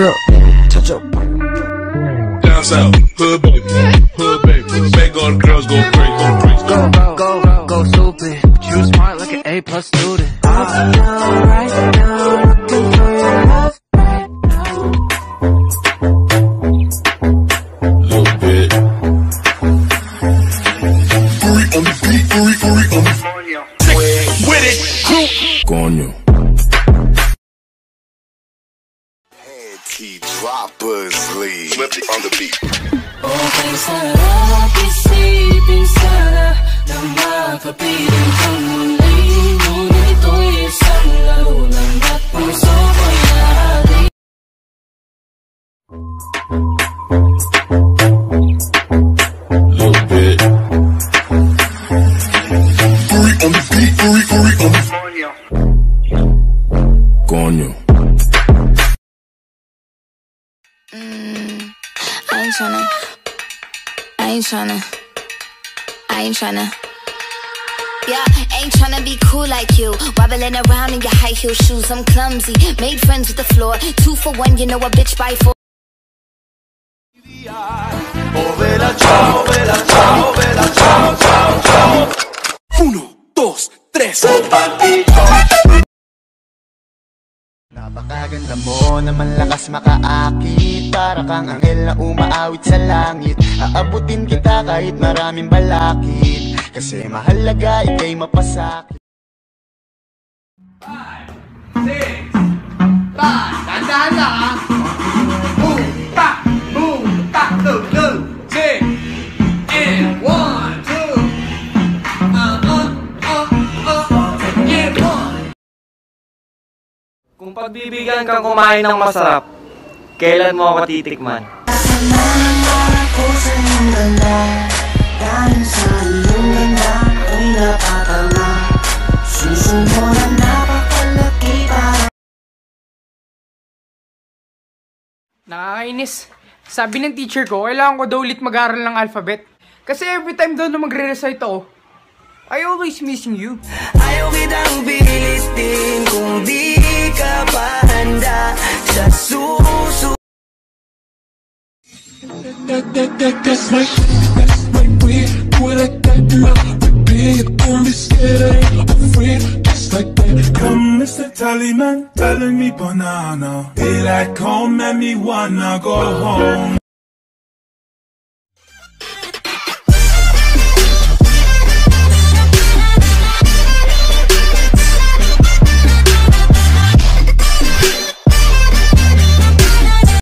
girl. Touch up. Down south, hood baby, hood baby. Make all the girls go crazy, go crazy. Go, go, go, stupid. But you smart like an A plus student. I know right now, looking for your love. Little bit. Fury on the fury, fury on the. With it, cool. Coño. Droppers lead. Slippy on the beat. Okay sarap isipin sana Na makapiling kang muli Ngunit ito'y isang laro lang At puso ko'y nahagi Little bit. Coño. I ain't tryna. I ain't tryna. I ain't tryna. Yeah, ain't tryna be cool like you. Wobbling around in your high heel shoes. I'm clumsy. Made friends with the floor. Two for one, you know a bitch by four. Uno, dos, tres. Napakaganda mo naman lakas makaakit. Para kang anghel na umaawit sa langit. Aabutin kita kahit maraming balakid Kasi mahalaga ikay mapasakit Kung pagbibigyan kang kumain ng masarap, kailan mo ako titikman? Ako sa iyong ganda Dahil sa iyong ganda Ako'y napatama Susumo na napakalaki para Nakakainis. Sabi ng teacher ko, kailangan ko daw ulit mag-aral ng alphabet. Kasi every time daw na magre-recite ako, I always missing you. Ayaw kitang pilitin That's my, that's my way. What I got do, repeat. Don't be scared, I afraid. Just like that. Come, Mr. Tallyman, telling me banana. Daylight come, and me wanna go home.